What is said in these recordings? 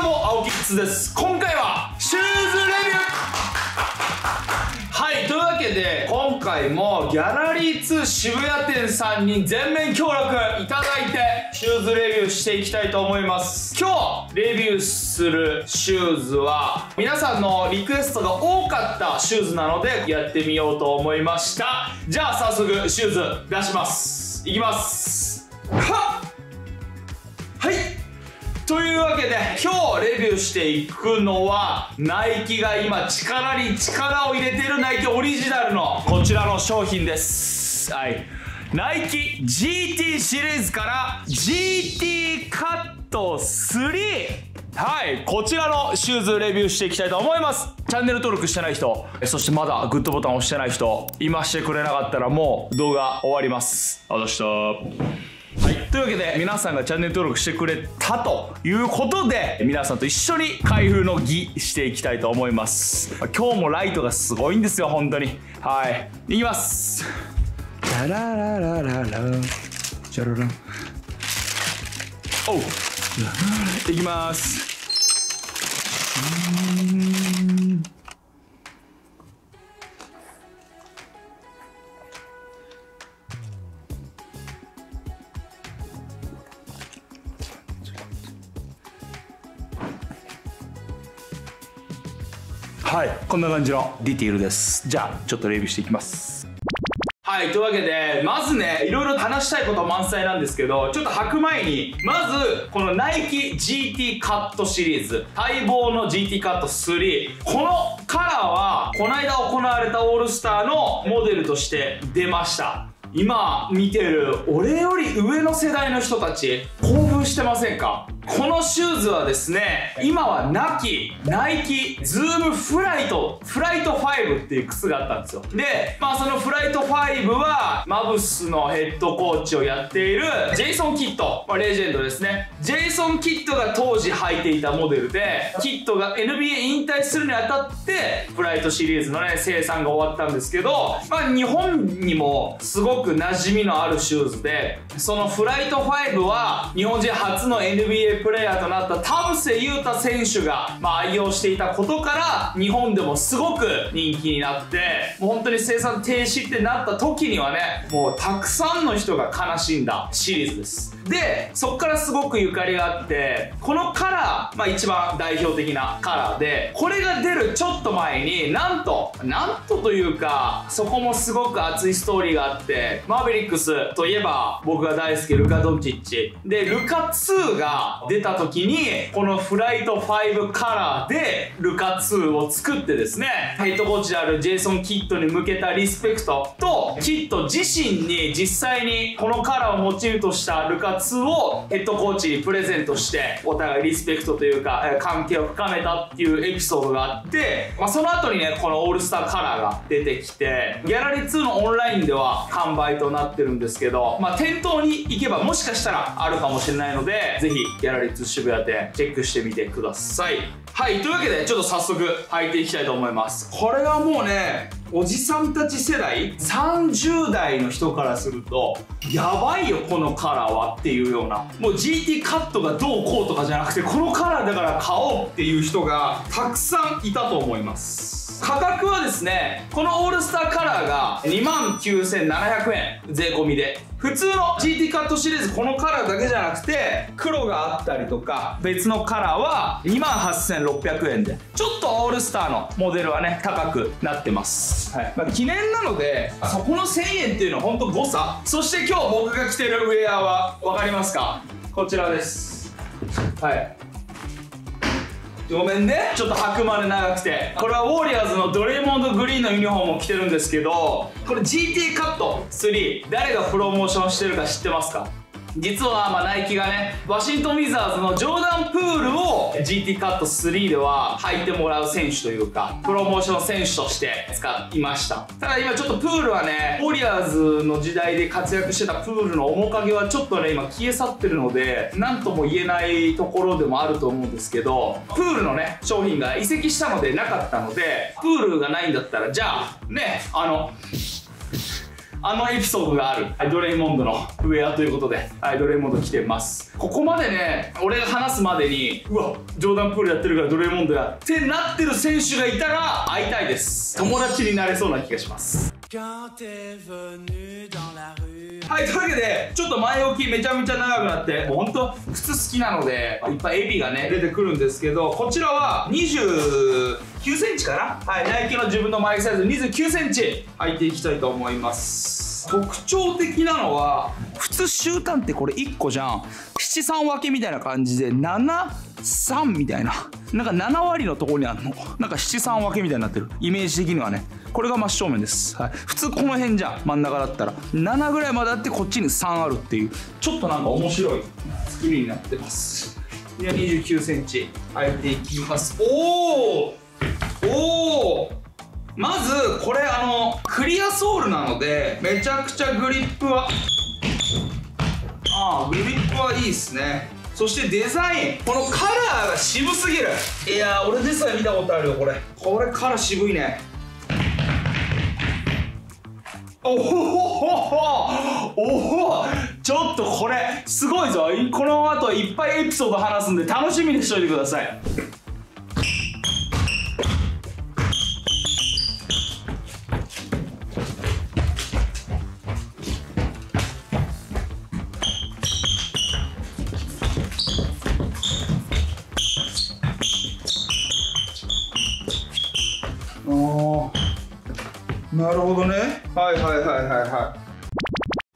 どうも青木キッズです。今回はシューズレビュー。はいというわけで今回もギャラリー2渋谷店さんに全面協力いただいてシューズレビューしていきたいと思います。今日レビューするシューズは皆さんのリクエストが多かったシューズなのでやってみようと思いました。じゃあ早速シューズ出します。いきます。はっいうわけで今日レビューしていくのはナイキが今力に力を入れてるナイキオリジナルのこちらの商品です。はい。ナイキ GT シリーズから GT カット3はい。こちらのシューズレビューしていきたいと思います。チャンネル登録してない人。そしてまだグッドボタン押してない人今してくれなかったらもう動画終わります。あざした、というわけで皆さんがチャンネル登録してくれたということで皆さんと一緒に開封の儀していきたいと思います。今日もライトがすごいんですよ本当に。はい。いきます。ララララララジャララおう。いきますはい。こんな感じの。ディティールです。じゃあちょっとレビューしていきます。はい、というわけで、まずね、いろいろ話したいこと満載なんですけど、ちょっと履く前に、まず、このナイキ GT カットシリーズ、待望の GT カット3、このカラーは、この間行われたオールスターのモデルとして出ました。今見てる俺より上の世代の人たち興奮してませんか？このシューズはですね今はなきナイキズームフライトフライト5っていう靴があったんですよ。でまあそのフライト5はマブスのヘッドコーチをやっているジェイソン・キット、まあ、レジェンドですね。ジェイソン・キットが当時履いていたモデルでキットが NBA 引退するにあたってフライトシリーズのね生産が終わったんですけどまあ日本にもすごく馴染みのあるシューズでそのフライト5は日本人初の NBA プレイヤーとなった田臥勇太選手が、まあ、愛用していたことから日本でもすごく人気になってもう本当に生産停止ってなった時にはねもうたくさんの人が悲しんだシリーズです。でそっからすごくゆかりがあってこのカラー、まあ、一番代表的なカラーでこれが出るちょっと前になんとなんとというかそこもすごく熱いストーリーがあってマーベリックスといえば僕が大好きルカ・ドンチッチ。でルカ2が出た時にこのフライト5カラーでルカ2を作ってですねヘッドコーチであるジェイソン・キッドに向けたリスペクトとキッド自身に実際にこのカラーをモチーフとしたルカ2をヘッドコーチにプレゼントしてお互いリスペクトというか関係を深めたっていうエピソードがあって、まあ、その後にねこのオールスターカラーが出てきてギャラリー2のオンラインでは完売となってるんですけど、まあ、店頭に行けばもしかしたらあるかもしれないのでぜひギャラリー2渋谷店チェックしてみてくださいはいというわけでちょっと早速履いていきたいと思いますこれはもうねおじさんたち世代30代の人からするとやばいよこのカラーはっていうようなもう GT カットがどうこうとかじゃなくてこのカラーだから買おうっていう人がたくさんいたと思います価格はですねこのオールスターカラーが2万9700円。税込みで。普通の GT カットシリーズこのカラーだけじゃなくて黒があったりとか別のカラーは2万8600円で。ちょっとオールスターのモデルはね高くなってます、はい。まあ記念なのでそこの1000円っていうのは本当誤差。そして今日僕が着てるウェアは分かりますか？こちらです。はいごめんね。ちょっと履くまで長くて。これはウォーリアーズのドレイモンドグリーンのユニフォームを着てるんですけどこれ GT カット3誰がプロモーションしてるか知ってますか？実はまあナイキがねワシントン・ウィザーズのジョーダン・プールを GT カット3では履いてもらう選手というかプロモーション選手として使いました。ただ今ちょっとプールはねウォリアーズの時代で活躍してたプールの面影はちょっとね今消え去ってるので何とも言えないところでもあると思うんですけどプールのね商品が移籍したのでなかったのでプールがないんだったらじゃあねあのあのエピソードがある、はい、ドレイモンドのウェアということで、はい、ドレイモンド来てます。ここまでね俺が話すまでにうわジョーダンプールやってるからドレイモンドやってなってる選手がいたら会いたいです。友達になれそうな気がします。はいというわけでちょっと前置きめちゃめちゃ長くなってもうほんと靴好きなのでいっぱいエビがね出てくるんですけどこちらは29センチかな？はいナイキの自分のマイクサイズ29センチ。履いていきたいと思います。特徴的なのは普通終端ってこれ1個じゃん。73分けみたいな感じで73みたいな。なんか7割のところにあるの。なんか73分けみたいになってる。イメージ的にはね。これが真正面です、はい、普通この辺じゃん。真ん中だったら。7ぐらいまであってこっちに3あるっていう。ちょっとなんか面白い。作りになってます。で2 9センチ。開いていきます。おおおおまずこれあのクリアソールなのでめちゃくちゃグリップはああグリップはいいっすね。そしてデザインこのカラーが渋すぎる。いや俺でさえ見たことあるよこれ。これカラー渋いね。おおおおちょっとこれすごいぞ。この後いっぱいエピソード話すんで楽しみにしといてください。なるほどね。はいはいはいはいはい。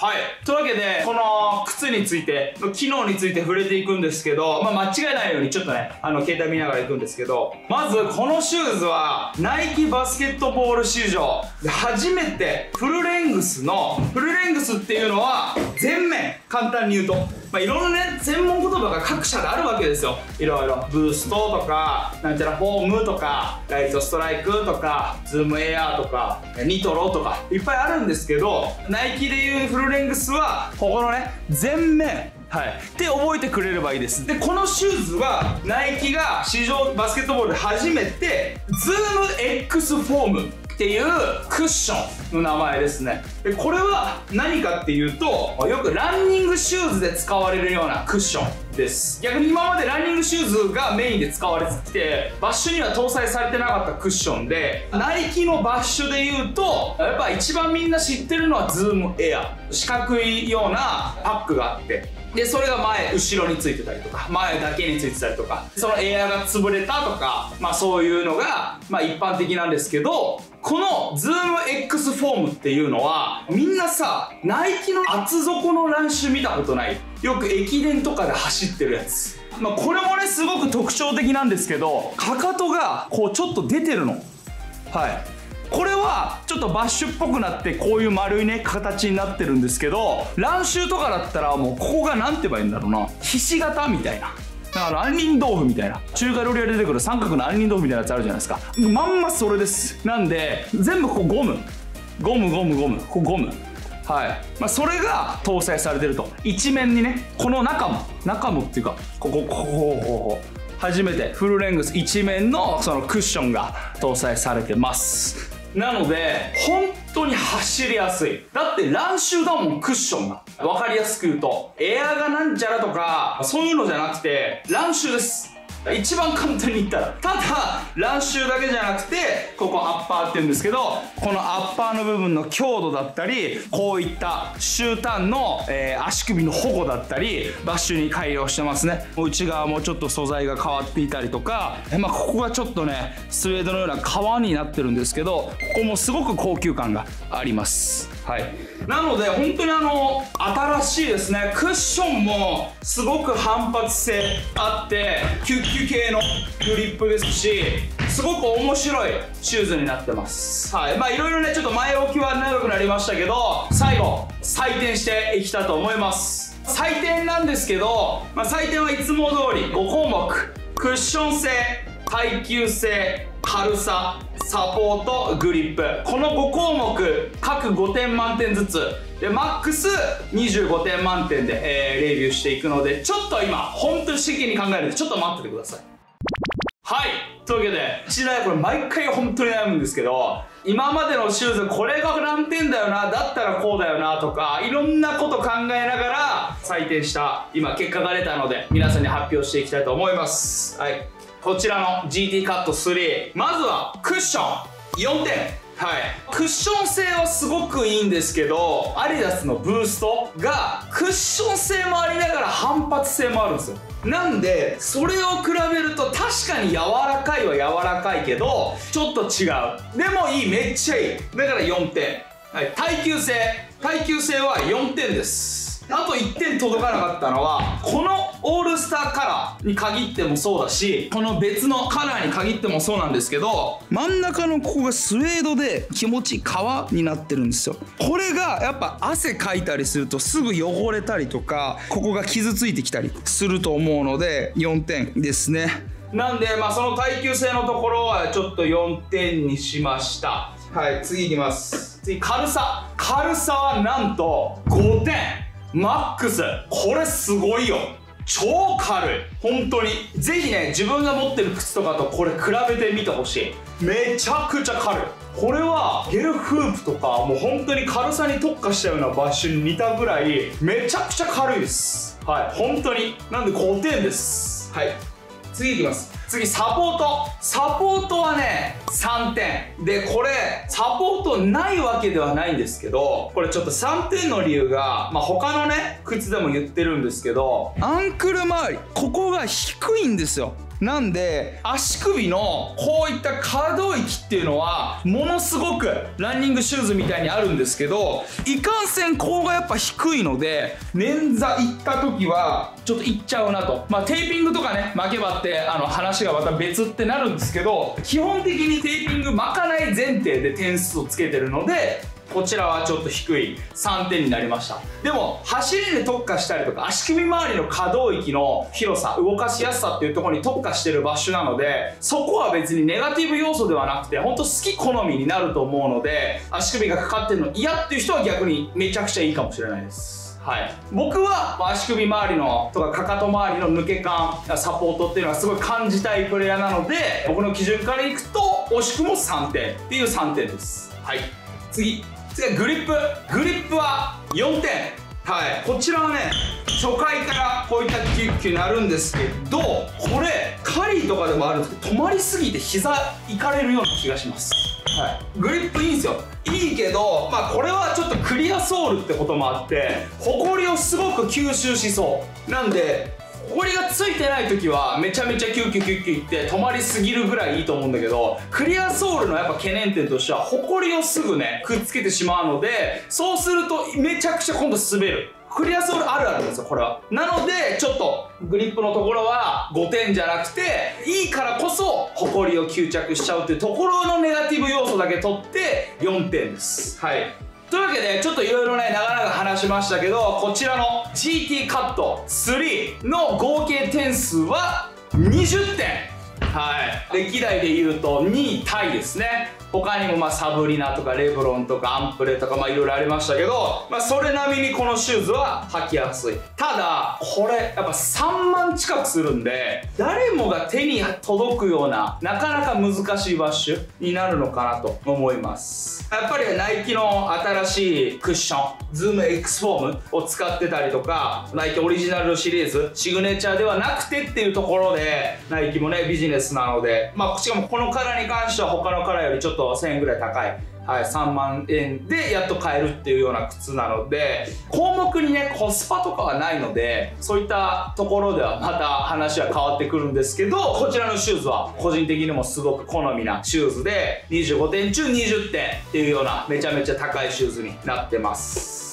はい。というわけでこの靴についての機能について触れていくんですけど、まあ、間違えないようにちょっとねあの携帯見ながらいくんですけどまずこのシューズはナイキバスケットボール史上初めてフルレングスのフルレングスっていうのは全面簡単に言うとまあ、いろんなね専門言葉が各社であるわけですよ。いろいろ。ブーストとかなんちゃらフォームとかライトストライクとかズームエアーとかニトロとかいっぱいあるんですけどナイキでいうフルレングスはここのね全面はい、って覚えてくれればいいです。でこのシューズはナイキが史上バスケットボールで初めてズーム X フォームっていうクッションの名前ですね。でこれは何かっていうとよくランニングシューズで使われるようなクッションです。逆に今までランニングシューズがメインで使われてきてバッシュには搭載されてなかったクッションでナイキのバッシュで言うとやっぱ一番みんな知ってるのはズームエア。四角いようなパックがあって。でそれが前後ろについてたりとか前だけについてたりとか。そのエアが潰れたとかまあそういうのがまあ一般的なんですけどこのズーム X フォームっていうのはみんなさナイキの厚底の乱視見たことない。よく駅伝とかで走ってるやつ。まあこれもねすごく特徴的なんですけどかかとがこうちょっと出てるの。はい。これはちょっとバッシュっぽくなってこういう丸いね形になってるんですけど乱臭とかだったらもうここが何て言えばいいんだろうな。ひし形みたいな。だから杏仁豆腐みたいな。中華料理屋で出てくる三角の杏仁豆腐みたいなやつあるじゃないですか。まんまそれです。なんで全部ここゴム。ゴムゴムゴムここゴム。はい。まあ、それが搭載されてると。一面にねこの中も中もっていうかこここここここ初めてフルレングス一面のそのクッションが搭載されてます。なので本当に走りやすい。だって乱臭だもんクッションが。分かりやすく言うとエアがなんちゃらとかそういうのじゃなくて乱臭です一番簡単に言ったらただ乱臭だけじゃなくてここアッパーって言うんですけどこのアッパーの部分の強度だったりこういった終端の、えー、足首の保護だったりバッシュに改良してますね。内側もちょっと素材が変わっていたりとか、まあ、ここがちょっとねスウェードのような革になってるんですけどここもすごく高級感があります。はい。なので本当にあの新しいですねクッションもすごく反発性あってキュッキュ系のグリップですしすごく面白いシューズになってます。はい。まあいろいろねちょっと前置きは長くなりましたけど最後採点していきたいと思います。採点なんですけど、まあ、採点はいつも通り5項目。クッション性耐久性軽さサポートグリップ。この5項目各5点満点ずつ。でマックス25点満点で、えー、レビューしていくのでちょっと今本当に真剣に考えるんでちょっと待っててください。はい。というわけでちなみにこれ毎回本当に悩むんですけど今までのシューズこれが難点だよなだったらこうだよなとかいろんなこと考えながら採点した今結果が出たので皆さんに発表していきたいと思います。はい。こちらの GT カット3まずはクッション。4点。はい。クッション性はすごくいいんですけどアディダスのブーストがクッション性もありながら反発性もあるんですよ。なんでそれを比べると確かに柔らかいは柔らかいけどちょっと違う。でもいい。めっちゃいい。だから4点、はい、耐久性。耐久性は4点です。あと1点届かなかったのはこのオールスターカラーに限ってもそうだしこの別のカラーに限ってもそうなんですけど真ん中のここがスウェードで気持ちいい革になってるんですよ。これがやっぱ汗かいたりするとすぐ汚れたりとかここが傷ついてきたりすると思うので4点ですね。なんでまあその耐久性のところはちょっと4点にしました。はい次いきます。次軽さ。軽さはなんと5点。マックスこれすごいよ。超軽い。本当に。ぜひね自分が持ってる靴とかとこれ比べてみてほしい。めちゃくちゃ軽い。これはゲルフープとかもう本当に軽さに特化したようなバッシュに似たぐらいめちゃくちゃ軽いです。はい。本当に。なんで5点です。はい。次いきます。次サポート。サポートはね3点。でこれサポートないわけではないんですけどこれちょっと3点の理由がまあ他のね靴でも言ってるんですけどアンクル周りここが低いんですよ。なんで足首のこういった可動域っていうのはものすごくランニングシューズみたいにあるんですけどいかんせんここがやっぱ低いので捻挫行った時はちょっといっちゃうなと。まあテーピングとかね巻けばってあの話がまた別ってなるんですけど基本的にテーピング巻かない前提で点数をつけてるのでこちらはちょっと低い3点になりました。でも走りに特化したりとか足首周りの可動域の広さ動かしやすさっていうところに特化してるバッシュなのでそこは別にネガティブ要素ではなくて本当好き好みになると思うので足首がかかってるの嫌っていう人は逆にめちゃくちゃいいかもしれないです。はい、僕は足首周りのとかかかと周りの抜け感サポートっていうのはすごい感じたいプレイヤーなので僕の基準からいくと惜しくも3点っていう3点です。はい。次。次はグリップ。グリップは4点。はい。こちらはね初回からこういったキュッキュなるんですけどこれカリーとかでもあるんですけど止まりすぎて膝いかれるような気がします。はい、グリップいいんですよ。いいけど、まあ、これはちょっとクリアソールってこともあってホコリをすごく吸収しそう。なんでこれがついてない時はめちゃめちゃキュッキュッキュッキュいって止まりすぎるぐらいいいと思うんだけどクリアソールのやっぱ懸念点としてはホコリをすぐねくっつけてしまうのでそうするとめちゃくちゃ今度滑る。クリアソールあるあるんですよこれは。なのでちょっとグリップのところは5点じゃなくていいからこそホコリを吸着しちゃうっていうところのネガティブ要素だけ取って4点です。はい。というわけでちょっといろいろね長々話しましたけどこちらの GT カット3の合計点数は20点。はい。歴代で言うと2位タイですね。他にもまあサブリナとかレブロンとかアンプレとかまあいろいろありましたけど、まあ、それ並みにこのシューズは履きやすい。ただこれやっぱ3万近くするんで誰もが手に届くようななかなか難しいバッシュになるのかなと思います。やっぱりナイキの新しいクッションズーム X フォームを使ってたりとかナイキオリジナルシリーズシグネチャーではなくてっていうところでナイキもねビジネスなのでまあしかもこのカラーに関しては他のカラーよりちょっと1000円ぐらい高い。はい、3万円でやっと買えるっていうような靴なので項目にねコスパとかはないのでそういったところではまた話は変わってくるんですけどこちらのシューズは個人的にもすごく好みなシューズで25点中20点っていうようなめちゃめちゃ高いシューズになってます。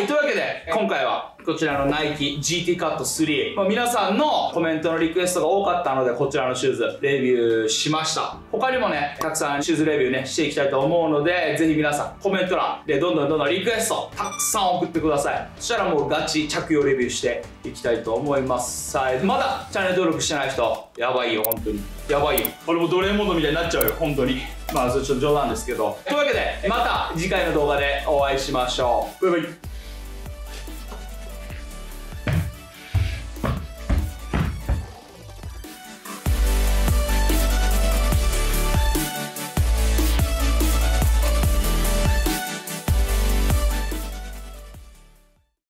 はいというわけで今回はこちらのナイキ GT カット3、まあ、皆さんのコメントのリクエストが多かったのでこちらのシューズレビューしました。他にもねたくさんシューズレビューねしていきたいと思うのでぜひ皆さんコメント欄でどんどんどんどんリクエストたくさん送ってください。そしたらもうガチ着用レビューしていきたいと思います。さあまだチャンネル登録してない人やばいよ本当に。やばいよ。俺もドレーモンドみたいになっちゃうよ本当に。まあそれちょっと冗談ですけど。というわけでまた次回の動画でお会いしましょう。バイバイ